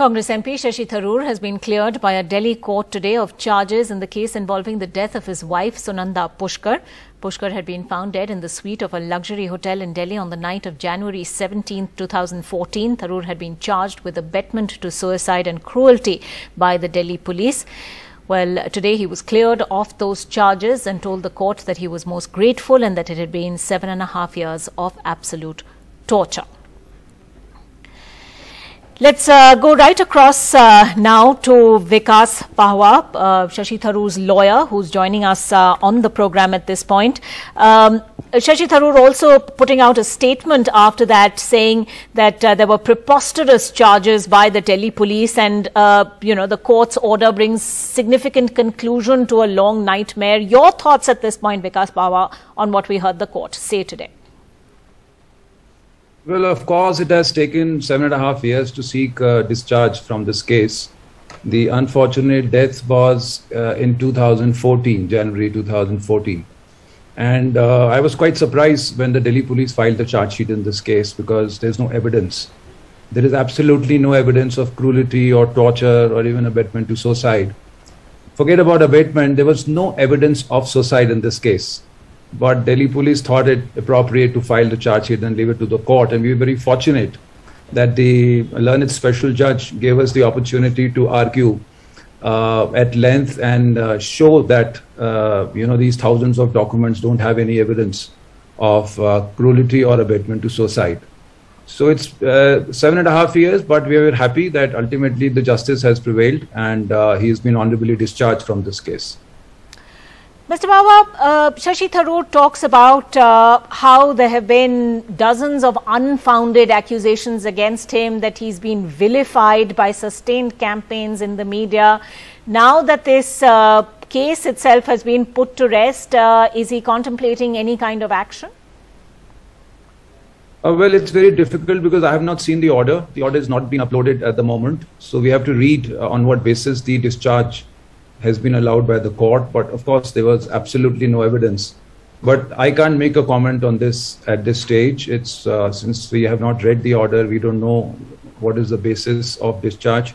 Congress MP Shashi Tharoor has been cleared by a Delhi court today of charges in the case involving the death of his wife Sunanda Pushkar. Pushkar had been found dead in the suite of a luxury hotel in Delhi on the night of January 17, 2014. Tharoor had been charged with abetment to suicide and cruelty by the Delhi police. Well, today he was cleared of those charges and told the court that he was most grateful and that it had been seven and a half years of absolute torture. Let's uh, go right across uh, now to Vikas Pahwa, uh, Shashi Tharoor's lawyer, who's joining us uh, on the program at this point. Um, Shashi Tharoor also putting out a statement after that saying that uh, there were preposterous charges by the Delhi police and, uh, you know, the court's order brings significant conclusion to a long nightmare. Your thoughts at this point, Vikas Pahwa, on what we heard the court say today? Well, of course, it has taken seven and a half years to seek uh, discharge from this case. The unfortunate death was uh, in 2014, January 2014. And uh, I was quite surprised when the Delhi police filed the charge sheet in this case because there's no evidence. There is absolutely no evidence of cruelty or torture or even abetment to suicide. Forget about abetment, there was no evidence of suicide in this case but Delhi police thought it appropriate to file the charge sheet and leave it to the court. And we were very fortunate that the learned special judge gave us the opportunity to argue uh, at length and uh, show that uh, you know these thousands of documents don't have any evidence of uh, cruelty or abetment to suicide. So it's uh, seven and a half years, but we are happy that ultimately the justice has prevailed and uh, he has been honorably discharged from this case. Mr. Pahwa, uh, Shashi Tharoor talks about uh, how there have been dozens of unfounded accusations against him, that he's been vilified by sustained campaigns in the media. Now that this uh, case itself has been put to rest, uh, is he contemplating any kind of action? Uh, well, it's very difficult because I have not seen the order. The order has not been uploaded at the moment. So we have to read uh, on what basis the discharge has been allowed by the court, but of course there was absolutely no evidence. But I can't make a comment on this at this stage. It's uh, since we have not read the order, we don't know what is the basis of discharge,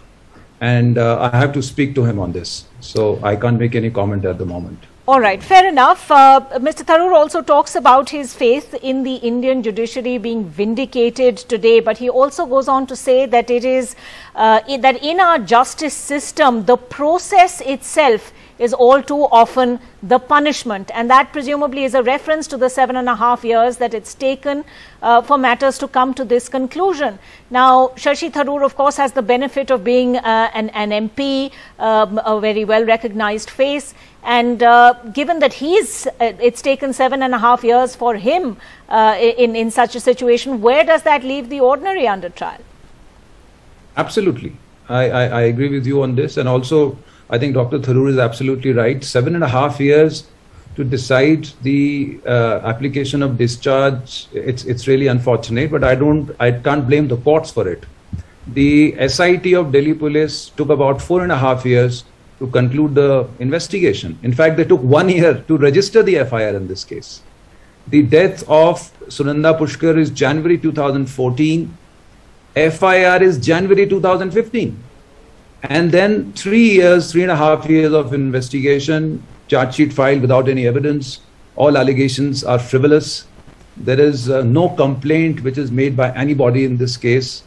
and uh, I have to speak to him on this. So I can't make any comment at the moment. All right, fair enough. Uh, Mr. Tharoor also talks about his faith in the Indian judiciary being vindicated today, but he also goes on to say that it is uh, that in our justice system, the process itself is all too often the punishment. And that presumably is a reference to the seven and a half years that it's taken uh, for matters to come to this conclusion. Now, Shashi Tharoor, of course, has the benefit of being uh, an, an, MP, um, a very well recognized face. And uh, given that he's, uh, it's taken seven and a half years for him uh, in, in such a situation, where does that leave the ordinary under trial? Absolutely. I, I, I agree with you on this. And also, I think Dr. Tharoor is absolutely right. Seven and a half years to decide the uh, application of discharge, it's, it's really unfortunate, but I don't, I can't blame the courts for it. The SIT of Delhi Police took about four and a half years to conclude the investigation. In fact, they took one year to register the FIR in this case. The death of Sunanda Pushkar is January 2014. FIR is January 2015. And then three years, three and a half years of investigation, charge sheet filed without any evidence. All allegations are frivolous. There is uh, no complaint which is made by anybody in this case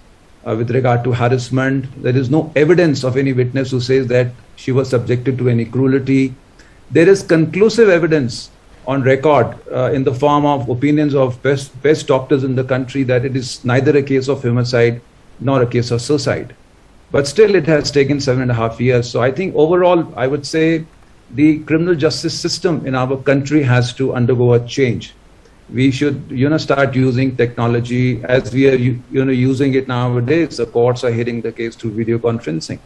uh, with regard to harassment. There is no evidence of any witness who says that she was subjected to any cruelty. There is conclusive evidence on record uh, in the form of opinions of best, best doctors in the country that it is neither a case of homicide nor a case of suicide. But still, it has taken seven and a half years. So I think overall, I would say the criminal justice system in our country has to undergo a change. We should, you know, start using technology as we are, you know, using it nowadays. The courts are hitting the case through video conferencing.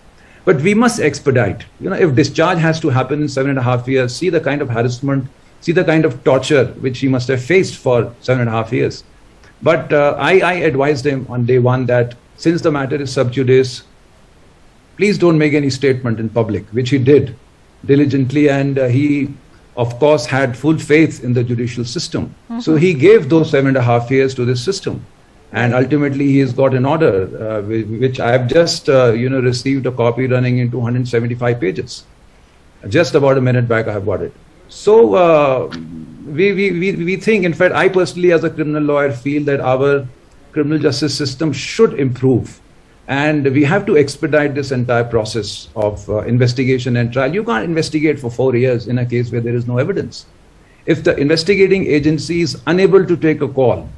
But we must expedite. You know, if discharge has to happen in seven and a half years, see the kind of harassment, see the kind of torture which he must have faced for seven and a half years. But uh, I, I advised him on day one that since the matter is sub judice, please don't make any statement in public, which he did diligently. And uh, he, of course, had full faith in the judicial system. Mm-hmm. So he gave those seven and a half years to this system. and ultimately he has got an order uh, which I have just uh, you know received a copy running into 175 pages. Just about a minute back, I have got it. So uh, we, we, we, we think, in fact, I personally, as a criminal lawyer, feel that our criminal justice system should improve. And we have to expedite this entire process of uh, investigation and trial. You can't investigate for four years in a case where there is no evidence. If the investigating agency is unable to take a call,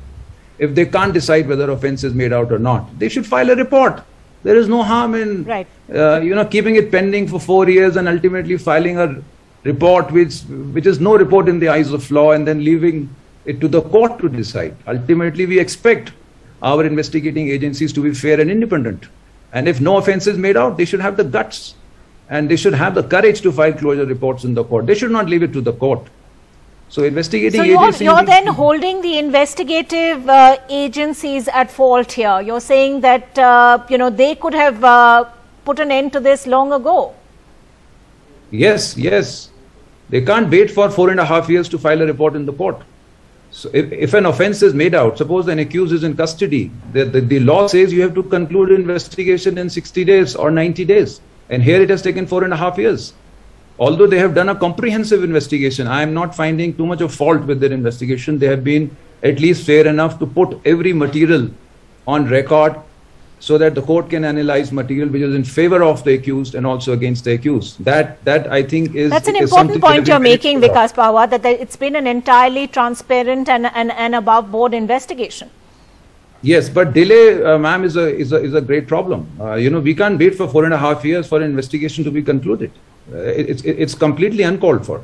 if they can't decide whether offense is made out or not, they should file a report. There is no harm in, right. uh, you know, keeping it pending for four years and ultimately filing a report which which is no report in the eyes of law and then leaving it to the court to decide. Ultimately, we expect our investigating agencies to be fair and independent. And if no offense is made out, they should have the guts and they should have the courage to file closure reports in the court. They should not leave it to the court. So investigating so you're, you're then holding the investigative uh, agencies at fault here. You're saying that uh, you know they could have uh, put an end to this long ago. Yes, yes. They can't wait for four and a half years to file a report in the court. So if, if an offense is made out, suppose an accused is in custody, the, the, the law says you have to conclude investigation in 60 days or 90 days. And here it has taken four and a half years although they have done a comprehensive investigation, I am not finding too much of fault with their investigation. They have been at least fair enough to put every material on record so that the court can analyze material which is in favor of the accused and also against the accused. That that I think is that's an important point you're making, Vikas Pahwa, that it's been an entirely transparent and and, and above board investigation. Yes, but delay, uh, ma'am, is a is a is a great problem. Uh, you know, we can't wait for four and a half years for an investigation to be concluded. Uh, it's, it's completely uncalled for.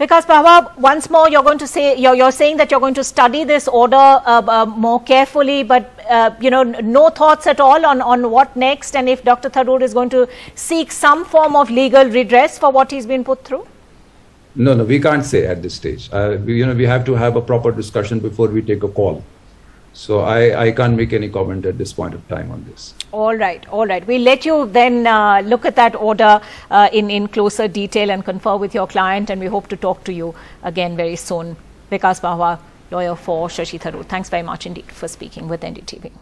Vikas Pahwa, once more, you're going to say you're, you're saying that you're going to study this order uh, uh, more carefully, but uh, you know, no thoughts at all on on what next, and if Dr. Tharoor is going to seek some form of legal redress for what he's been put through. No, no, we can't say at this stage. Uh, we, you know, we have to have a proper discussion before we take a call. So I, I can't make any comment at this point of time on this. All right, all right. We'll let you then uh, look at that order uh, in, in closer detail and confer with your client and we hope to talk to you again very soon. Vikas Pahwa, lawyer for Shashi Tharoor. Thanks very much indeed for speaking with NDTV.